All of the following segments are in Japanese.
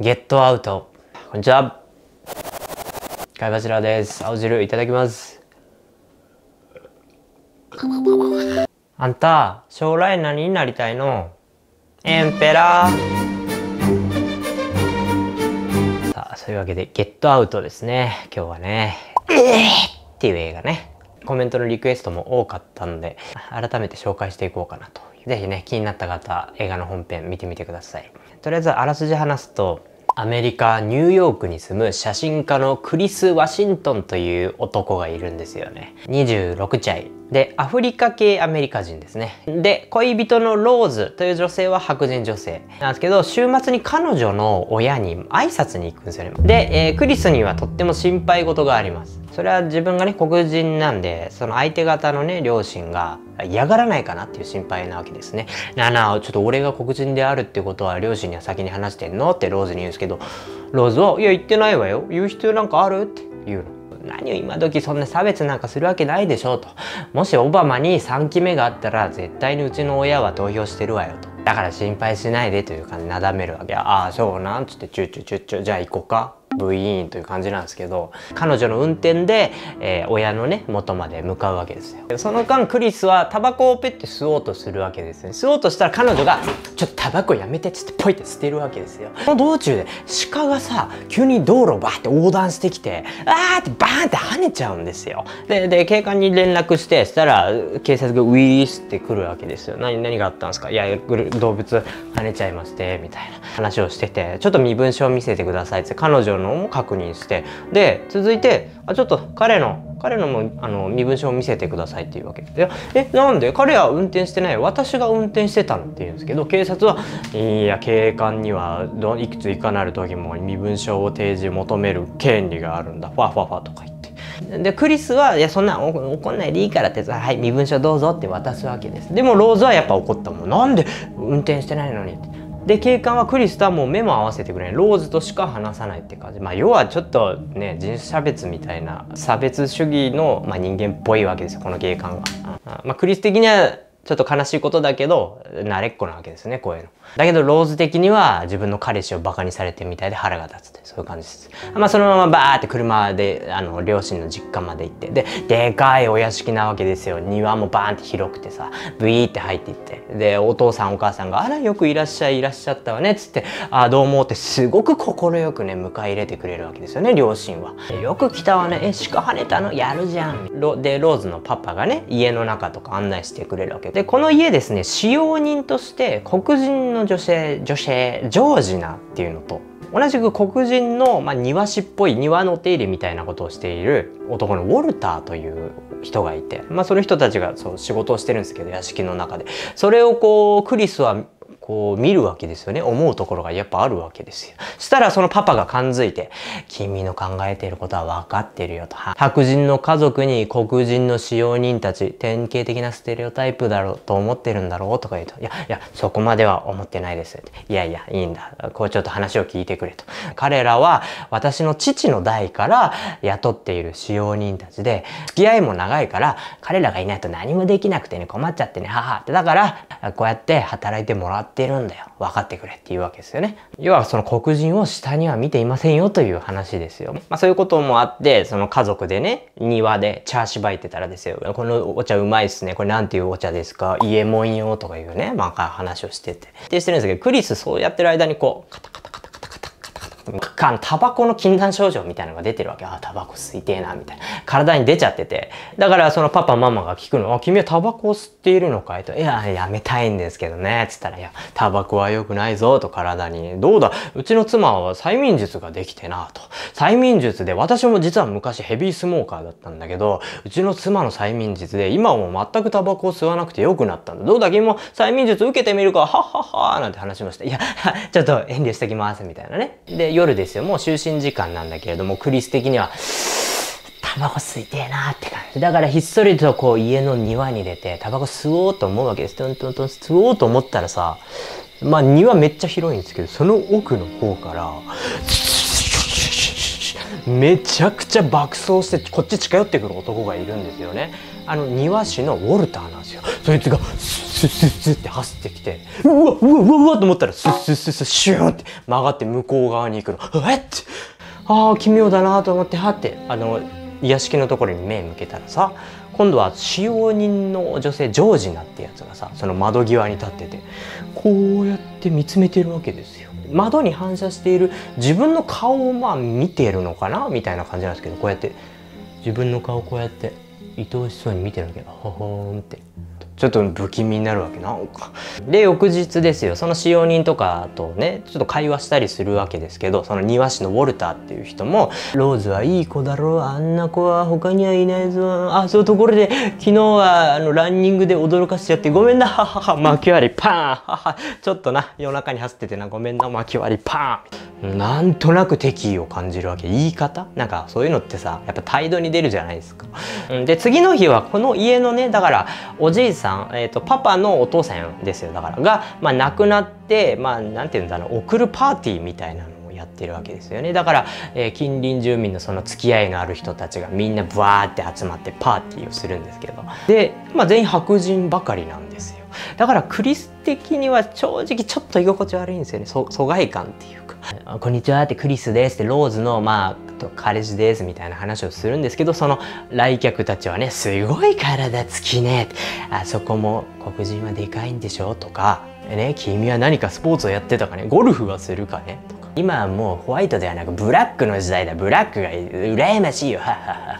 ゲットアウト。こんにちは。貝柱です。青汁いただきます。あんた、将来何になりたいの？エンペラー。さあ、そういうわけで、ゲットアウトですね。今日はね、えっていう映画ね。コメントのリクエストも多かったので、改めて紹介していこうかなと。ぜひね、気になった方、映画の本編見てみてください。とりあえず、あらすじ話すと、アメリカ・ニューヨークに住む写真家のクリス・ワシントンという男がいるんですよね。26歳。で、アフリカ系アメリカ人ですね。で、恋人のローズという女性は白人女性なんですけど、週末に彼女の親に挨拶に行くんですよね。で、えークリスにはとっても心配事があります。それは自分がね、黒人なんで、その相手方のね、両親が嫌がらないかなっていう心配なわけですね。なあなあ、ちょっと俺が黒人であるってことは両親には先に話してんの？ってローズに言うんですけど、ローズは、いや言ってないわよ。言う必要なんかある？って言うの。何を今時そんな差別なんかするわけないでしょうと。もしオバマに3期目があったら絶対にうちの親は投票してるわよと。だから心配しないでという感じでなだめるわけ。ああ、そうなん？つってチューチューチューチューじゃあ行こうか。ブイーンという感じなんですけど彼女の運転で、えー親のね元まで向かうわけですよ。その間クリスはタバコをペッて吸おうとするわけですね。吸おうとしたら彼女が「ちょっとタバコやめて」っつってポイって捨てるわけですよ。その道中で鹿がさ急に道路をバーって横断してきてあーってバーンって跳ねちゃうんですよ。でで警官に連絡してしたら警察がウィースって来るわけですよ。何何があったんですか？いや動物跳ねちゃいましてみたいな話をしててちょっと身分証を見せてくださいって彼女のも確認してで続いてあちょっと彼の彼のもあの身分証を見せてくださいっていうわけ。でえなんで？彼は運転してない。私が運転してたのって言うんですけど警察はいや警官にはどいくついかなる時も身分証を提示求める権利があるんだ。ファファファとか言って。でクリスはいやそんな怒んないでいいからってはい身分証どうぞって渡すわけです。でもローズはやっぱ怒ったもん。なんで？運転してないのにって。で警官はクリスとはもう目も合わせてくれない。ローズとしか話さないって感じ。まあ要はちょっとね人種差別みたいな差別主義の、まあ、人間っぽいわけですよこの警官が、まあ、クリス的にはちょっと悲しいことだけど慣れっこなわけですねこういうの。だけどローズ的には自分の彼氏をバカにされてるみたいで腹が立つってそういう感じです。まあそのままバーって車であの両親の実家まで行って。ででかいお屋敷なわけですよ。庭もバーンって広くてさブイーって入っていって。でお父さんお母さんが「あらよくいらっしゃいいらっしゃったわね」っつって「あどうも」ってすごく快くね迎え入れてくれるわけですよね両親は。よく来たわね。え鹿跳ねたのやるじゃんでローズのパパがね家の中とか案内してくれるわけ。でこの家ですね使用人として黒人の女性女性ジョージナっていうのと同じく黒人の、まあ、庭師っぽい庭の手入れみたいなことをしている男のウォルターという人がいて、まあ、その人たちがそう仕事をしてるんですけど屋敷の中で。それをこうクリスはこう見るわけですよね。思うところがやっぱあるわけですよ。したらそのパパが感づいて「君の考えていることは分かってるよ」と「白人の家族に黒人の使用人たち典型的なステレオタイプだろうと思ってるんだろう」とか言うと「いやいやそこまでは思ってないです」「いやいやいいんだ。こうちょっと話を聞いてくれ」と。彼らは私の父の代から雇っている使用人たちで付き合いも長いから彼らがいないと何もできなくてね困っちゃってね母って。だからこうやって働いてもらってるんだよ。分かってくれっていうわけですよね。要はその黒人を下には見ていませんよという話ですよ、まあ、そういうこともあってその家族でね庭で茶芝いてたらですよ。このお茶うまいっすね。これなんていうお茶ですか？家もんよとかいうねまあ話をしてて。でしてるんですけどクリスそうやってる間にこうカタカタカタカタカタバコの禁断症状みたいなのが出てるわけ。ああタバコ吸いてえなみたいな。体に出ちゃってて。だからそのパパママが聞くの「あ君はタバコを吸っているのかい?」と「いややめたいんですけどね」つったら「いやタバコは良くないぞ」と。体に「どうだうちの妻は催眠術ができてな」と。催眠術で私も実は昔ヘビースモーカーだったんだけどうちの妻の催眠術で今はもう全くタバコを吸わなくて良くなったんだどうだ？君も催眠術受けてみるかはっはっはなんて話しましたいやちょっと遠慮してきますみたいなね。で夜ですよもう就寝時間なんだけれどもクリス的にはタバコ吸いてえなって感じ。だからひっそりとこう家の庭に出てタバコ吸おうと思うわけです。トントントン吸おうと思ったらさ、まあ庭めっちゃ広いんですけど、その奥の方から、めちゃくちゃ爆走してこっち近寄ってくる男がいるんですよね。あの庭師のウォルターなんですよ。そいつがスッスッスッって走ってきてうわうわうわうわと思ったらスッスッスッスッシューンって曲がって向こう側に行くのえっああ奇妙だなと思ってはってあの屋敷のところに目向けたらさ今度は使用人の女性ジョージナってやつがさその窓際に立っててこうやって見つめてるわけですよ。窓に反射している自分の顔をまあ見てるのかなみたいな感じなんですけどこうやって自分の顔こうやって愛おしそうに見てるわけほほーんってちょっと不気味になるわけ。なんか。で翌日ですよ。その使用人とかとねちょっと会話したりするわけですけどその庭師のウォルターっていう人も「ローズはいい子だろうあんな子は他にはいないぞ。あそういうところで昨日はあのランニングで驚かしちゃってごめんな。ははは。巻き割りパーン。ははちょっとな。夜中に走っててな。ごめんな。巻き割りパーン。なんとなく敵意を感じるわけ。言い方？なんかそういうのってさやっぱ態度に出るじゃないですか。で次の日はこの家のねだからおじいさんさん、えーと、パパのお父さんですよだから。が、まあ、亡くなってまあなんていうんだろう送るパーティーみたいなのをやってるわけですよね。だから、えー、近隣住民のその付き合いのある人たちがみんなブワーって集まってパーティーをするんですけど。で、まあ、全員白人ばかりなんですよ。だからクリス的には正直ちょっと居心地悪いんですよね。疎外感っていうか「こんにちは」ってクリスですってローズのまあと彼氏ですみたいな話をするんですけどその来客たちはねすごい体つきね。あそこも黒人はでかいんでしょ？とかね君は何かスポーツをやってたかね？ゴルフはするかね？とか。今はもうホワイトではなくブラックの時代だ。ブラックが羨ましいよ。ははは。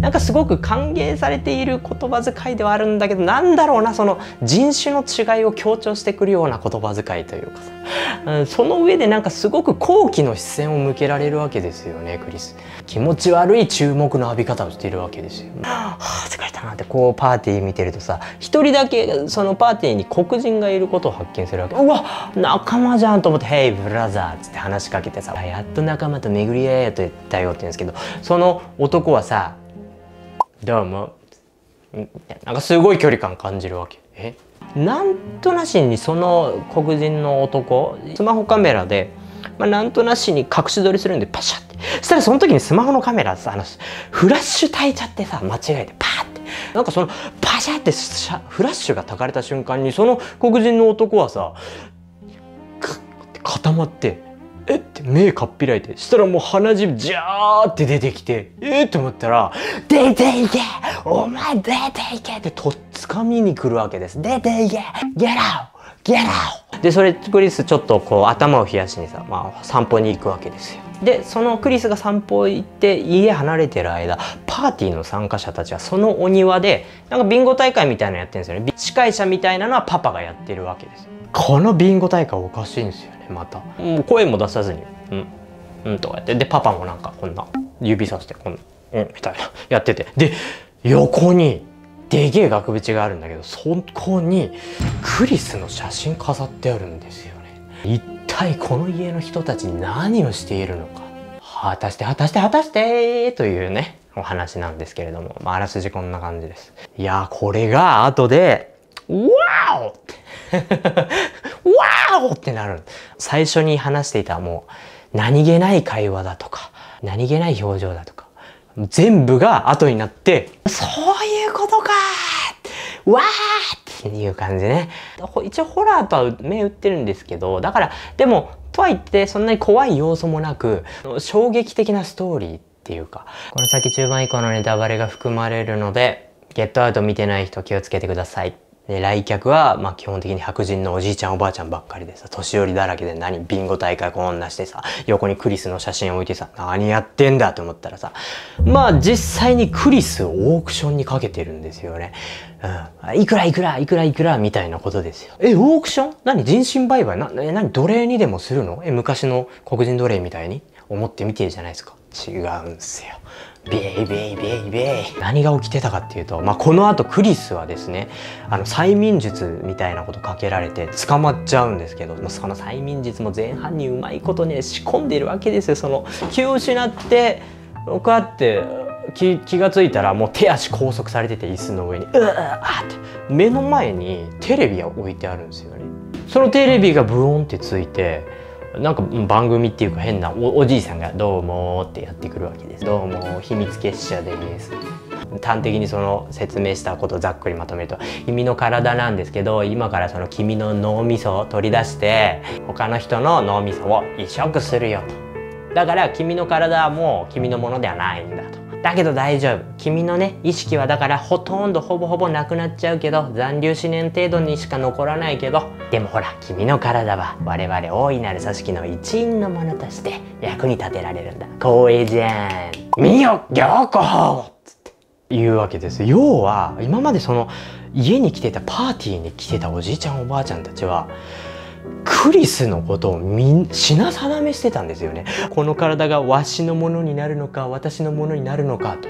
なんかすごく歓迎されている言葉遣いではあるんだけどなんだろうなその人種の違いを強調してくるような言葉遣いというかさ。うん、その上でなんかすごく好奇の視線を向けられるわけですよねクリス。気持ち悪い注目の浴び方をしているわけですよ、はあ疲れた。なってこうパーティー見てるとさ一人だけそのパーティーに黒人がいることを発見するわけ。うわ仲間じゃんと思って「ヘイブラザー」っつって話しかけてさ「やっと仲間と巡り合えよ」と言ったよって言うんですけどその男はさ「どうも」なんかすごい距離感感じるわけ。え？なんとなしにその黒人の男スマホカメラで、まあ、なんとなしに隠し撮りするんでパシャってそしたらその時にスマホのカメラさあのフラッシュ焚いちゃってさ間違えてパーってなんかそのパシャってフラッシュが焚かれた瞬間にその黒人の男はさ固まってえって目かっぴらいてしたらもう鼻血ジャーって出てきてえっと思ったら「出ていけお前出ていけ!」ってとっつかみに来るわけです出ていけゲラウゲラウでそれクリスちょっとこう頭を冷やしにさ、まあ、散歩に行くわけですよ。でそのクリスが散歩行って家離れてる間パーティーの参加者たちはそのお庭でなんかビンゴ大会みたいなのやってるんですよね。司会者みたいなのはパパがやってるわけです。このビンゴ大会おかしいんですよねまた。もう声も出さずに「うんうん」とかやって。でパパもなんかこんな指さしてこんな「うん」みたいなやってて。で横にでけえ額縁があるんだけどそこにクリスの写真飾ってあるんですよね。一体この家の人たちに何をしているのか。果たして果たして果たしてというねお話なんですけれども、まあ、あらすじこんな感じです。いやこれが後で「ワオ! 」ってわーってなる。最初に話していたもう何気ない会話だとか、何気ない表情だとか、全部が後になって、そういうことかわーっていう感じね。一応ホラーとは目打ってるんですけど、だから、でも、とは言ってそんなに怖い要素もなく、衝撃的なストーリーっていうか、この先中盤以降のネタバレが含まれるので、ゲットアウト見てない人気をつけてください。で来客は、まあ、基本的に白人のおじいちゃんおばあちゃんばっかりでさ年寄りだらけで何ビンゴ大会こんなしてさ横にクリスの写真置いてさ何やってんだと思ったらさまあ実際にクリスをオークションにかけてるんですよね。うん、いくらいくらいくらいくらみたいなことですよ。え、オークション？何人身売買？な、え、何奴隷にでもするの？え、昔の黒人奴隷みたいに？思って見てるじゃないですか。違うんすよ。ベイベイベイベイ何が起きてたかっていうと、まあ、このあとクリスはですねあの催眠術みたいなことかけられて捕まっちゃうんですけどその催眠術も前半にうまいことね仕込んでるわけですよ。その気を失ってこうやって気気が付いたらもう手足拘束されてて椅子の上に。うわって。目の前にテレビが置いてあるんですよね。そのテレビがブオンってついてなんか番組っていうか変なおじいさんが「どうも」ってやってくるわけです「どうも秘密結社です」端的にその説明したことをざっくりまとめると君の体なんですけど今からその君の脳みそを取り出して他の人の脳みそを移植するよとだから君の体はもう君のものではないんだとだけど大丈夫。君のね意識はだからほとんどほぼほぼなくなっちゃうけど残留思念程度にしか残らないけどでもほら君の体は我々大いなる組織の一員のものとして役に立てられるんだ。光栄じゃん。見よ行子つって。言うわけです。要は今までその家に来てたパーティーに来てたおじいちゃんおばあちゃんたちはクリスのことを品定めしてたんですよね。この体がわしのものになるのか私のものになるのかと、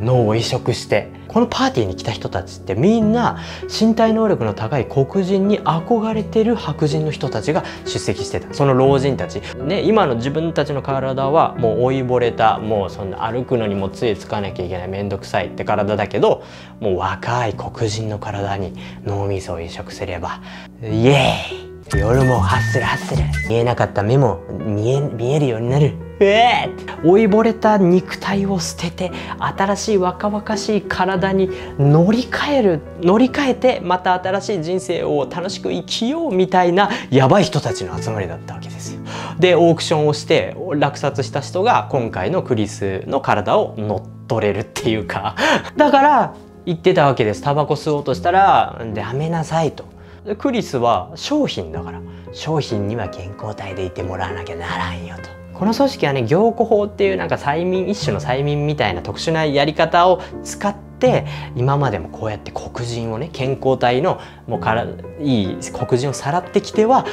うん、脳を移植してこのパーティーに来た人たちってみんな身体能力の高い黒人に憧れてる白人の人たちが出席してた。その老人たち。ね今の自分たちの体はもう老いぼれたもうそんな歩くのにも杖つかなきゃいけない面倒くさいって体だけどもう若い黒人の体に脳みそを移植すればイエーイ夜もハッスルハッスル。見えなかった目も見え見えるようになる。うえっ老いぼれた肉体を捨てて新しい若々しい体に乗り換える乗り換えてまた新しい人生を楽しく生きようみたいなやばい人たちの集まりだったわけですよ。でオークションをして落札した人が今回のクリスの体を乗っ取れるっていうか。だから言ってたわけです。タバコ吸おうとしたら「やめなさい」と。クリスは商品だから商品には健康体でいてもらわなきゃならんよと。この組織はね凝固法っていうなんか催眠一種の催眠みたいな特殊なやり方を使って今までもこうやって黒人をね健康体のもうからいい黒人をさらってきては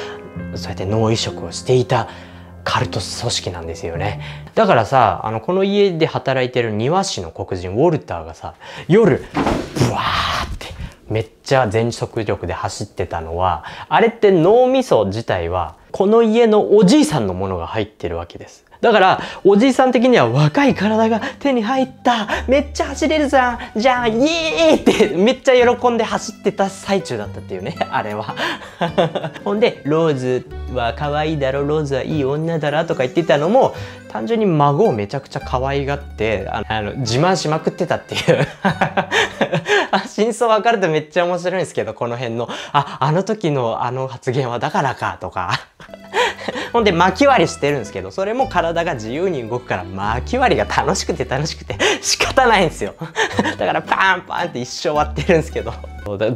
そうやって脳移植をしていたカルト組織なんですよねだからさあのこの家で働いてる庭師の黒人ウォルターがさ夜ブワーってめっちゃ全速力で走ってたのはあれって脳みそ自体はこの家のおじいさんのものが入ってるわけです。だからおじいさん的には若い体が手に入った。めっちゃ走れるじゃんじゃあイエーイってめっちゃ喜んで走ってた最中だったっていうね。あれは。ほんでローズは可愛いだろ。ローズはいい女だろとか言ってたのも単純に孫をめちゃくちゃ可愛がってあの自慢しまくってたっていう。真相分かるとめっちゃ面白いんですけどこの辺の。ああの時のあの発言はだからかとか。ほんで巻き割りしてるんですけどそれも体が自由に動くから巻き割りが楽しくて楽しくて 仕方ないんですよ。だからパンパンって一生終わってるんですけど。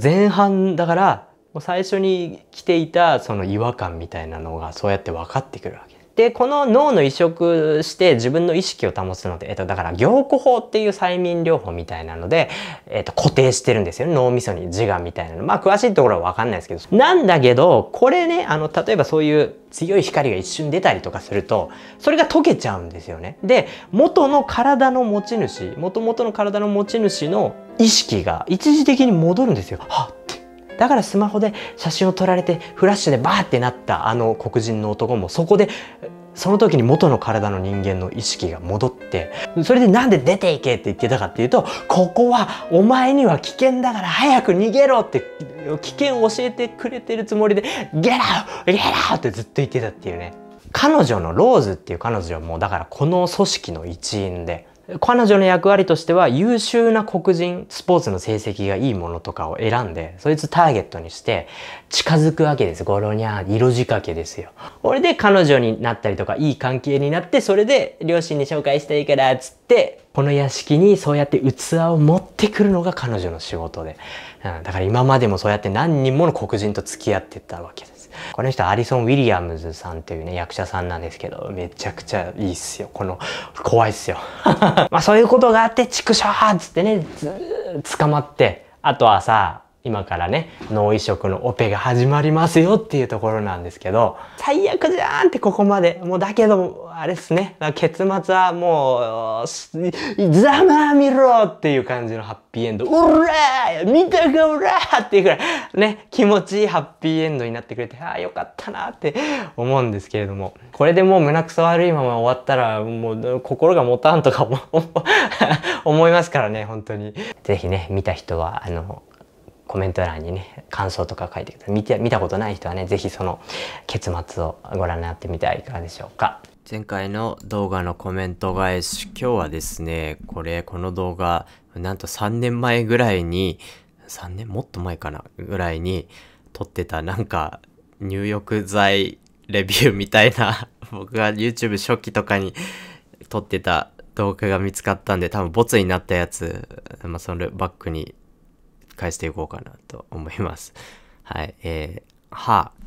前半だから最初に来ていたその違和感みたいなのがそうやって分かってくるわけ。でこの脳の移植して自分の意識を保つので、えっと、だから凝固法っていう催眠療法みたいなので、えっと、固定してるんですよね。脳みそに自我みたいなの。まあ詳しいところは分かんないですけど。なんだけどこれねあの例えばそういう強い光が一瞬出たりとかするとそれが溶けちゃうんですよね。で元の体の持ち主元々の体の持ち主の意識が一時的に戻るんですよ。はっだからスマホで写真を撮られてフラッシュでバーってなったあの黒人の男もそこでその時に元の体の人間の意識が戻ってそれでなんで出ていけって言ってたかっていうとここはお前には危険だから早く逃げろって危険を教えてくれてるつもりで「ゲラーゲラー!」ってずっと言ってたっていうね彼女のローズっていう彼女もだからこの組織の一員で彼女の役割としては優秀な黒人スポーツの成績がいいものとかを選んでそいつターゲットにして近づくわけです。ゴロニャー色仕掛けですよ。これで彼女になったりとかいい関係になってそれで両親に紹介したいからっつってこの屋敷にそうやって器を持ってくるのが彼女の仕事で、うん、だから今までもそうやって何人もの黒人と付き合ってたわけです。この人アリソン・ウィリアムズさんというね役者さんなんですけどめちゃくちゃいいっすよ。この怖いっすよ。まあそういうことがあって畜生っつってね捕まってあとはさ今からね脳移植のオペが始まりますよっていうところなんですけど最悪じゃんってここまで。もうだけどあれっすね。結末はもうざまあみろっていう感じのハッピーエンド。うらー見たかうらーっていうぐらい。ね気持ちいいハッピーエンドになってくれてああよかったなって思うんですけれども。これでもう胸くそ悪いまま終わったらもう心が持たんとかも 思いますからね本当に。是非ね見た人はあのコメント欄にね感想とか書いてください。見て見たことない人はね是非その結末をご覧になってみてはいかがでしょうか。前回の動画のコメント返し、今日はですね、これ、この動画、なんと3年前ぐらいに、3年もっと前かなぐらいに撮ってたなんか入浴剤レビューみたいな 僕が YouTube 初期とかに撮ってた動画が見つかったんで多分ボツになったやつ、まあ、それバックに返していこうかなと思います。はい。えー、はあ。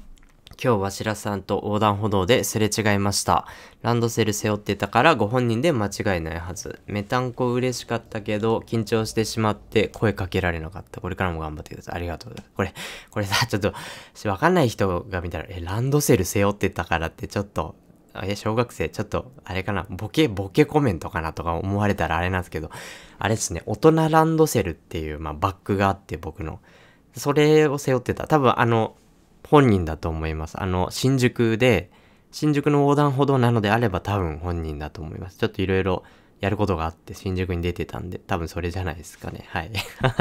今日わしらさんと横断歩道ですれ違いました。ランドセル背負ってたからご本人で間違いないはず。めたんこ嬉しかったけど緊張してしまって声かけられなかった。これからも頑張ってください。ありがとうございます。これ、これさ、ちょっとわかんない人が見たら、え、ランドセル背負ってたからってちょっと、え、小学生、ちょっと、あれかな、ボケ、ボケコメントかなとか思われたらあれなんですけど、あれですね、大人ランドセルっていう、まあ、バッグがあって僕の。それを背負ってた。多分あの、本人だと思います。あの、新宿で、新宿の横断歩道なのであれば多分本人だと思います。ちょっといろいろやることがあって新宿に出てたんで、多分それじゃないですかね。はい。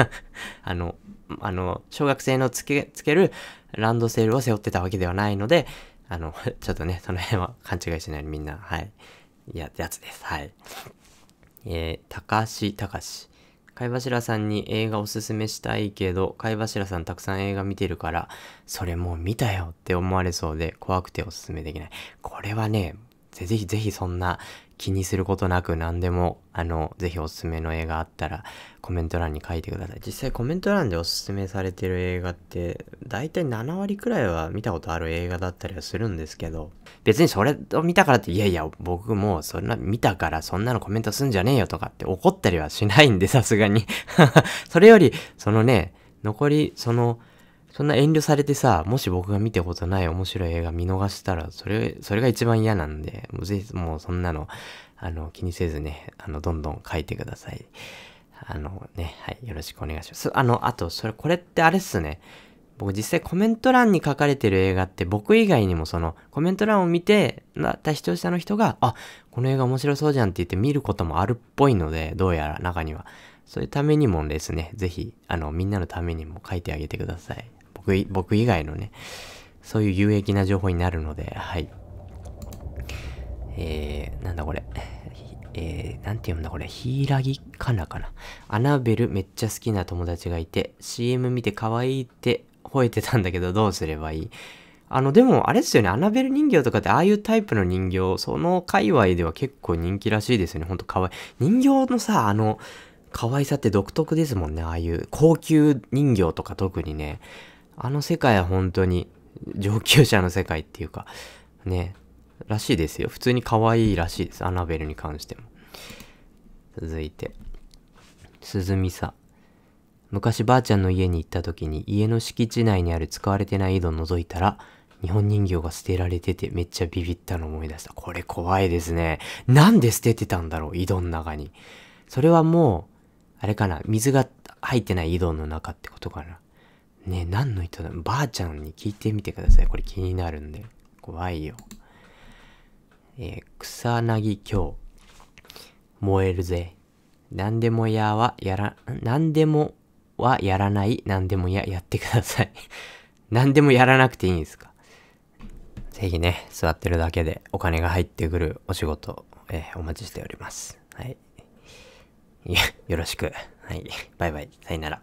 あの、あの、小学生のつけ、つけるランドセルを背負ってたわけではないので、あの、ちょっとね、その辺は勘違いしないようにみんな、はい。や、やつです。はい。えー、高橋隆。貝柱さんに映画おすすめしたいけど、貝柱さんたくさん映画見てるから、それもう見たよって思われそうで怖くておすすめできない。これはね、ぜひぜひそんな気にすることなく何でも、あの、ぜひおすすめの映画あったらコメント欄に書いてください。実際コメント欄でおすすめされてる映画って、だいたい7割くらいは見たことある映画だったりはするんですけど、別にそれを見たからって、いやいや、僕もそんな見たからそんなのコメントすんじゃねえよとかって怒ったりはしないんで、さすがに。それより、そのね、残り、その、そんな遠慮されてさ、もし僕が見たことない面白い映画見逃したら、それ、それが一番嫌なんで、もうぜひ、もうそんなの、あの、気にせずね、あの、どんどん書いてください。あのね、はい、よろしくお願いします。あの、あと、それ、これってあれっすね。僕実際コメント欄に書かれてる映画って僕以外にもそのコメント欄を見てなった視聴者の人が、あ、この映画面白そうじゃんって言って見ることもあるっぽいので、どうやら中には。そういうためにもですね、ぜひ、あの、みんなのためにも書いてあげてください。僕、以外のね、そういう有益な情報になるので、はい。えー、なんだこれ。えー、なんて読むんだこれ。ヒイラギかなかな。アナベルめっちゃ好きな友達がいて、CM 見て可愛いって吠えてたんだけどどうすればいい？あの、でも、あれですよね、アナベル人形とかって、ああいうタイプの人形、その界隈では結構人気らしいですよね。ほんと可愛い。人形のさ、あの、可愛さって独特ですもんね。ああいう高級人形とか特にね。あの世界は本当に上級者の世界っていうか、ね、らしいですよ。普通に可愛いらしいです。アナベルに関しても。続いて、鈴見さ。昔ばあちゃんの家に行った時に家の敷地内にある使われてない井戸を覗いたら、日本人形が捨てられててめっちゃビビったの思い出した。これ怖いですね。なんで捨ててたんだろう井戸の中に。それはもう、あれかな水が入ってない井戸の中ってことかなね何の人だばあちゃんに聞いてみてください。これ気になるんで。怖いよ。えー、草薙京。燃えるぜ。何でもやはやら、何でもはやらない、何でもや、やってください。何でもやらなくていいんですか？ぜひね、座ってるだけでお金が入ってくるお仕事、えー、お待ちしております。はいいや。よろしく。はい。バイバイ。さよなら。